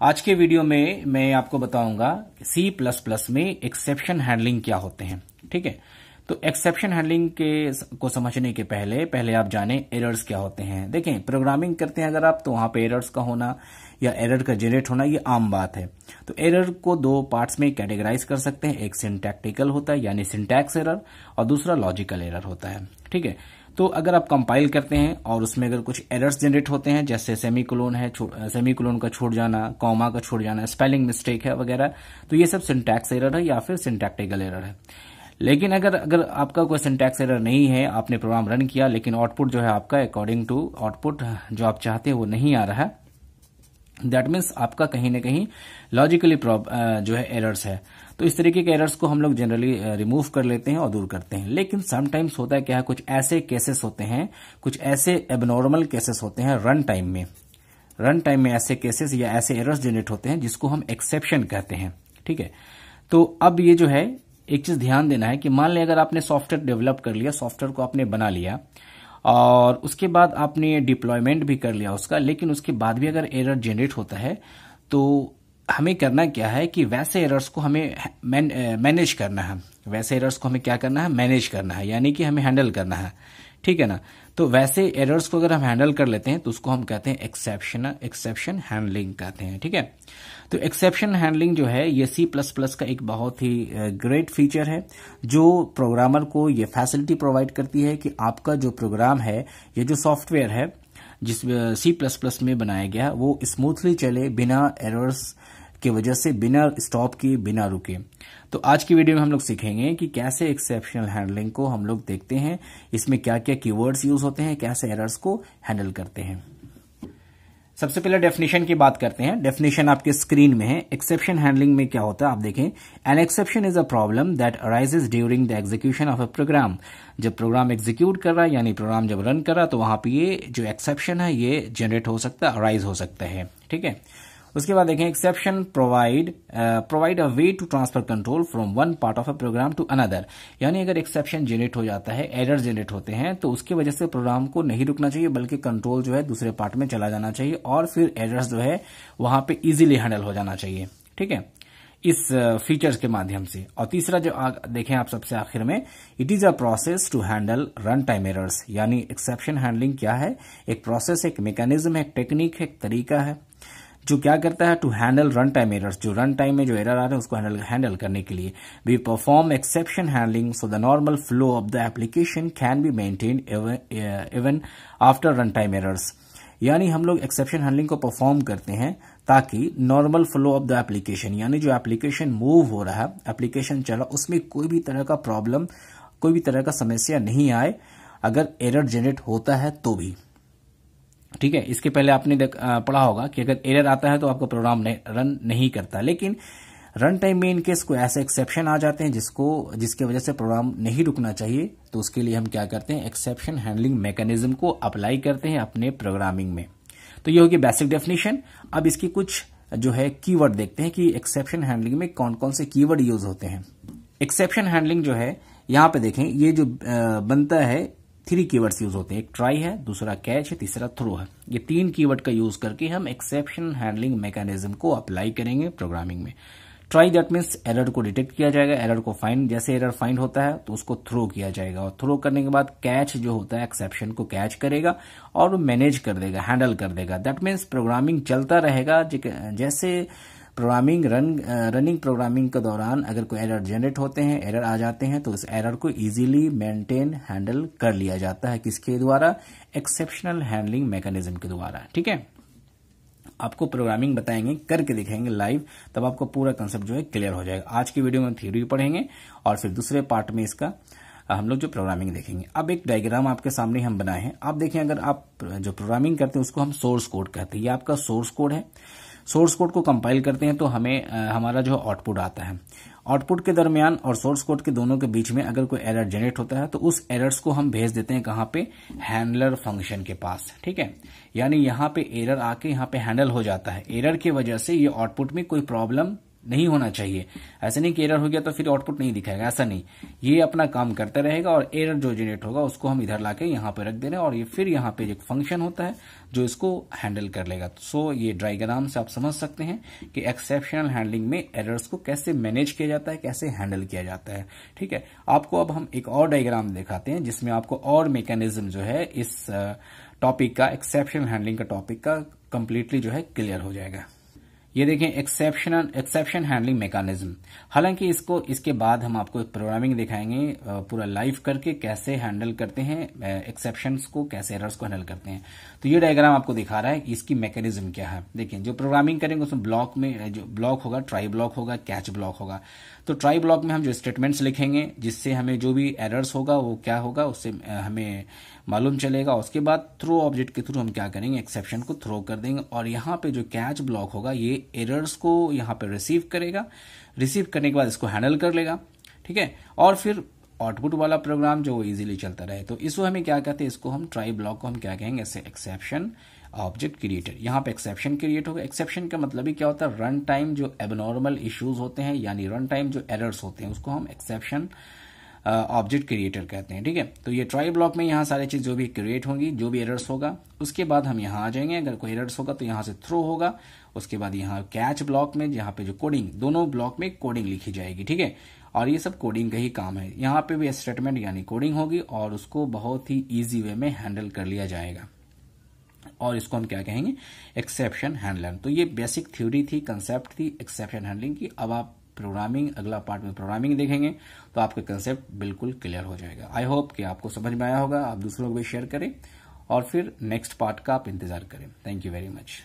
आज के वीडियो में मैं आपको बताऊँगा सी प्लस प्लस में एक्सेप्शन हैंडलिंग क्या होते हैं, ठीक है? तो एक्सेप्शन हैंडलिंग के को समझने के पहले पहले आप जाने एरर्स क्या होते हैं। देखें प्रोग्रामिंग करते हैं अगर आप तो वहाँ पे एरर्स का होना या एरर का जनरेट होना, ये आम बात है। तो एरर को दो पार्ट्स में कैटेगराइज कर सकते हैं। एक सिंटैक्टिकल होता है, यानी सिंटैक्स एरर और दूसरा लॉजिकल एरर होता है, ठीक है? तो अगर आप कंपाइल करते हैं और उसमें अगर कुछ एरर्स जनरेट होते हैं, जैसे सेमी सेमीकोलोन है सेमी सेमीकोलोन का छोड़ जाना कॉमा का छोड़ जाना स्पेलिंग मिस्टेक है वगैरह तो ये सब सिंटैक्स एरर है या फिर सिंटैक्टिकल एरर है। लेकिन अगर अगर आपका कोई सिंटैक्स एरर नहीं है, आपने प्रोग्राम रन किया, लेकिन आउटपुट जो है आपका अकॉर्डिंग टू आउटपुट जो आप चाहते हैं वो नहीं आ रहा है दैट मीन्स आपका कहीं ना कहीं लॉजिकली जो है एरर्स है। तो इस तरीके के एरर्स को हम लोग जनरली रिमूव कर लेते हैं और दूर करते हैं। लेकिन समटाइम्स होता है क्या, कुछ ऐसे केसेस होते हैं, कुछ ऐसे एबनॉर्मल केसेस होते हैं रन टाइम में। रन टाइम में ऐसे केसेस या ऐसे एरर्स जनरेट होते हैं जिसको हम एक्सेप्शन कहते हैं। ठीक है? तो अब ये जो है, एक चीज़ ध्यान देना है कि मान लें अगर आपने सॉफ्टवेयर डेवलप कर लिया सॉफ्टवेयर को आपने बना लिया और उसके बाद आपने डिप्लॉयमेंट भी कर लिया उसका, लेकिन उसके बाद भी अगर एरर जनरेट होता है तो हमें करना क्या है कि वैसे एरर्स को हमें मैनेज करना है। वैसे एरर्स को हमें क्या करना है? मैनेज करना है, यानी कि हमें हैंडल करना है। ठीक है ना? तो वैसे एरर्स को अगर हम हैंडल कर लेते हैं तो उसको हम कहते हैं एक्सेप्शन एक्सेप्शन हैंडलिंग कहते हैं, ठीक है? तो एक्सेप्शन हैंडलिंग जो है, ये सी प्लस प्लस का एक बहुत ही ग्रेट फीचर है, जो प्रोग्रामर को ये फैसिलिटी प्रोवाइड करती है कि आपका जो प्रोग्राम है, ये जो सॉफ्टवेयर है, जिस सी प्लस प्लस में बनाया गया, वो स्मूथली चले बिना एरर्स की वजह से बिना स्टॉप किए बिना रुके। तो आज की वीडियो में हम लोग सीखेंगे कि कैसे एक्सेप्शनल हैंडलिंग को हम लोग देखते हैं, इसमें क्या क्या कीवर्ड्स यूज़ होते हैं, कैसे एरर्स को हैंडल करते हैं। सबसे पहले डेफिनेशन की बात करते हैं। डेफिनेशन आपके स्क्रीन में है। एक्सेप्शन हैंडलिंग में क्या होता है, आप देखें। An exception is a problem that arises during the execution of a program जब प्रोग्राम एग्जीक्यूट कर रहा है, यानी प्रोग्राम जब रन कर रहा तो वहाँ पे ये जो एक्सेप्शन है, ये जनरेट हो सकता है अराइज हो सकता है। ठीक है? उसके बाद देखें exception provide provide a way to transfer control from one part of a program to another यानी अगर एक्सेप्शन जनरेट हो जाता है एरर जनरेट होते हैं तो उसकी वजह से प्रोग्राम को नहीं रुकना चाहिए बल्कि कंट्रोल जो है दूसरे पार्ट में चला जाना चाहिए और फिर एरर्स जो है वहाँ पे इजीली हैंडल हो जाना चाहिए। ठीक है? इस फीचर्स uh, के माध्यम से। और तीसरा जो देखें आप सबसे आखिर में it is a process to handle run time errors यानी एक्सेप्शन हैंडलिंग क्या है? एक प्रोसेस एक मैकेनिज्म है एक टेक्निक है एक तरीका है। जो क्या करता है? To handle run time errors जो रन टाइम में जो एरर आ रहे हैं, उसको हैंडल हैंडल करने के लिए। We perform exception handling so the normal flow of the application can be maintain even after run time errors यानी हम लोग एक्सेप्शन हैंडलिंग को परफॉर्म करते हैं ताकि normal flow of the application यानी जो एप्लीकेशन मूव हो रहा है एप्लीकेशन चला, उसमें कोई भी तरह का प्रॉब्लम कोई भी तरह का समस्या नहीं आए। अगर एरर जनरेट होता है तो भी। ठीक है? इसके पहले आपने पढ़ा होगा कि अगर एरर आता है तो आपका प्रोग्राम रन नहीं करता। लेकिन रन टाइम में इनकेस कोई ऐसे एक्सेप्शन आ जाते हैं जिसको, जिसकी वजह से प्रोग्राम नहीं रुकना चाहिए। तो उसके लिए हम क्या करते हैं? एक्सेप्शन हैंडलिंग मैकेनिज्म को अप्लाई करते हैं अपने प्रोग्रामिंग में। तो ये होगी बेसिक डेफिनेशन अब इसकी कुछ, जो है कीवर्ड देखते हैं कि एक्सेप्शन हैंडलिंग में कौन कौन से कीवर्ड यूज़ होते हैं। एक्सेप्शन हैंडलिंग जो है, यहाँ पे देखें, ये जो बनता है थ्री कीवर्ड्स यूज़ होते हैं। एक ट्राई है, दूसरा कैच है, तीसरा थ्रो है। ये तीन कीवर्ड का यूज़ करके हम एक्सेप्शन हैंडलिंग मैकेनिज्म को अप्लाई करेंगे प्रोग्रामिंग में। ट्राई दैट मीन्स एरर को डिटेक्ट किया जाएगा एरर को फाइंड जैसे एरर फाइंड होता है तो उसको थ्रो किया जाएगा। और थ्रो करने के बाद कैच जो होता है एक्सेप्शन को कैच करेगा और मैनेज कर देगा हैंडल कर देगा। दैट मीन्स प्रोग्रामिंग चलता रहेगा जैसे प्रोग्रामिंग रन रनिंग प्रोग्रामिंग के दौरान अगर कोई एरर जनरेट होते हैं एरर आ जाते हैं तो उस एरर को इजीली मेंटेन हैंडल कर लिया जाता है किसके द्वारा? एक्सेप्शनल हैंडलिंग मैकेनिज्म के द्वारा, ठीक है? आपको प्रोग्रामिंग बताएँगे, करके दिखाएँगे लाइव तब आपको पूरा कंसेप्ट जो है क्लियर हो जाएगा। आज की वीडियो में थ्योरी पढ़ेंगे और फिर दूसरे पार्ट में इसका हम लोग जो प्रोग्रामिंग देखेंगे। अब एक डायग्राम आपके सामने हम बनाए हैं। आप देखें, अगर आप जो प्रोग्रामिंग करते हैं, उसको हम सोर्स कोड कहते हैं। ये आपका सोर्स कोड है। सोर्स कोड को कंपाइल करते हैं तो हमें हमारा जो आउटपुट आता है। आउटपुट के दरमियान और सोर्स कोड के दोनों के बीच में अगर कोई एरर जनरेट होता है तो उस एरर्स को हम भेज देते हैं कहाँ पे? हैंडलर फ़ंक्शन के पास, ठीक है? यानी यहाँ पे एरर आके यहाँ पे हैंडल हो जाता है। एरर की वजह से ये आउटपुट में कोई प्रॉब्लम नहीं होना चाहिए। ऐसा नहीं कि एरर हो गया तो फिर आउटपुट नहीं दिखाएगा। ऐसा नहीं। ये अपना काम करता रहेगा और एरर जो जनरेट होगा, उसको हम इधर लाके यहाँ पे रख दे रहे हैं और ये फिर यहाँ पे एक फ़ंक्शन होता है जो इसको हैंडल कर लेगा। सो ये ड्राइग्राम से आप समझ सकते हैं कि एक्सेप्शनल हैंडलिंग में एरर्स को कैसे मैनेज किया जाता है, कैसे हैंडल किया जाता है। ठीक है? आपको अब हम एक और डायग्राम दिखाते हैं, जिसमें आपको और मैकेनिज्म जो है इस टॉपिक का एक्सेप्शनल हैंडलिंग का टॉपिक का कंप्लीटली जो है क्लियर हो जाएगा। ये देखें एक्सेप्शनल एक्सेप्शन हैंडलिंग मैकेनिज्म हालाँकि इसको, इसके बाद हम आपको एक प्रोग्रामिंग दिखाएँगे पूरा लाइव करके कैसे हैंडल करते हैं एक्सेप्शंस को, कैसे एरर्स को हैंडल करते हैं। तो ये डायग्राम आपको दिखा रहा है, इसकी मैकेनिज्म क्या है। देखिए, जो प्रोग्रामिंग करेंगे, उसमें ब्लॉक में, जो ब्लॉक होगा ट्राई ब्लॉक होगा कैच ब्लॉक होगा। तो ट्राई ब्लॉक में हम जो स्टेटमेंट्स लिखेंगे, जिससे हमें जो भी एरर्स होगा, वो क्या होगा, उससे हमें मालूम चलेगा। उसके बाद थ्रो ऑब्जेक्ट के थ्रू हम क्या करेंगे? एक्सेप्शन को थ्रो कर देंगे। और यहाँ पे जो कैच ब्लॉक होगा, ये एरर्स को यहाँ पे रिसीव करेगा। रिसीव करने के बाद इसको हैंडल कर लेगा। ठीक है? और फिर आउटपुट वाला प्रोग्राम जो वो इजीली चलता रहे। तो इसको हमें क्या कहते हैं? इसको हम ट्राई ब्लॉक को हम क्या कहेंगे? एक्सेप्शन ऑब्जेक्ट क्रिएटर यहाँ पे एक्सेप्शन क्रिएट होगा। एक्सेप्शन का मतलब ही क्या होता है? रन टाइम जो एबनॉर्मल इश्यूज़ होते हैं, यानी रन टाइम जो एरर्स होते हैं, उसको हम एक्सेप्शन ऑब्जेक्ट क्रिएटर कहते हैं, ठीक है? तो ये ट्राई ब्लॉक में यहाँ सारी चीज़ जो भी क्रिएट होंगी, जो भी एरर्स होगा, उसके बाद हम यहाँ आ जाएँगे। अगर कोई एरर्स होगा तो यहाँ से थ्रो होगा। उसके बाद यहाँ कैच ब्लॉक में, जहाँ पे जो कोडिंग दोनों ब्लॉक में कोडिंग लिखी जाएगी, ठीक है? और ये सब कोडिंग का ही काम है। यहाँ पे भी स्टेटमेंट यानी कोडिंग होगी और उसको बहुत ही ईजी वे में हैंडल कर लिया जाएगा। और इसको हम क्या कहेंगे? एक्सेप्शन हैंडलर तो ये बेसिक थ्योरी थी कंसेप्ट थी एक्सेप्शन हैंडलिंग की। अब आप प्रोग्रामिंग अगला पार्ट में प्रोग्रामिंग देखेंगे तो आपका कंसेप्ट बिल्कुल क्लियर हो जाएगा। आई होप कि आपको समझ में आया होगा। आप दूसरों को भी शेयर करें और फिर नेक्स्ट पार्ट का आप इंतज़ार करें। Thank you very much